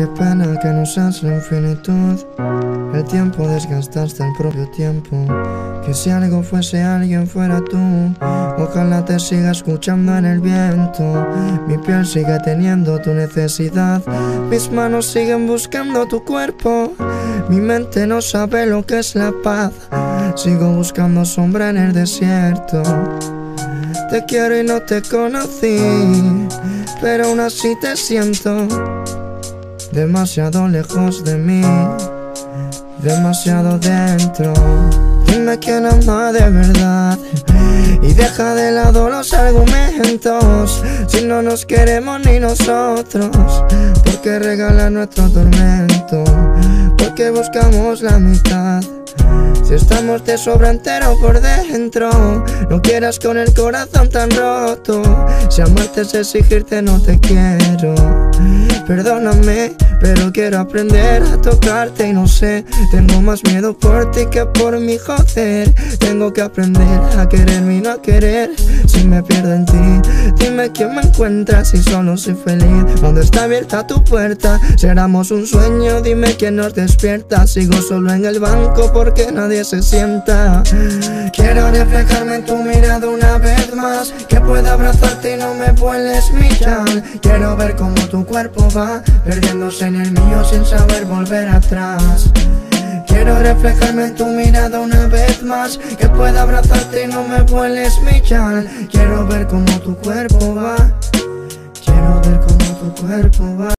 Qué pena que no seas la infinitud. El tiempo desgastaste el propio tiempo. Que si algo fuese alguien fuera tú. Ojalá te siga escuchando en el viento. Mi piel sigue teniendo tu necesidad. Mis manos siguen buscando tu cuerpo. Mi mente no sabe lo que es la paz. Sigo buscando sombra en el desierto. Te quiero y no te conocí, pero aún así te siento demasiado lejos de mí, demasiado dentro. Dime quién ama de verdad y deja de lado los argumentos. Si no nos queremos ni nosotros, ¿por qué regalar nuestro tormento? ¿Por qué buscamos la mitad? Si estamos de sobra entero por dentro No quieras con el corazón tan roto Si amarte es exigirte no te quiero Perdóname, pero quiero aprender a tocarte y no sé. Tengo más miedo por ti que por mi joder. Tengo que aprender a quererme y no a querer. Si me pierdo en ti Dime quién me encuentra. Si solo soy feliz Cuando está abierta tu puerta. Seramos un sueño, dime quién nos despierta. Sigo solo en el banco porque nadie se sienta reflejarme en tu mirada una vez más. Que pueda abrazarte y no me vueles mirar Quiero ver cómo tu cuerpo va Perdiéndose en el mío sin saber volver atrás. Quiero reflejarme en tu mirada una vez más. Que pueda abrazarte y no me vueles mirar Quiero ver cómo tu cuerpo va. Quiero ver cómo tu cuerpo va